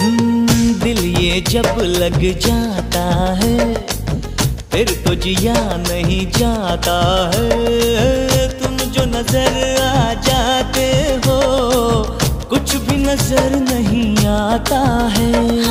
हम्म, दिल ये जब लग जाता है, फिर तो जिया नहीं जाता है। तुम जो नज़र आ जाते हो, कुछ भी नज़र नहीं आता है।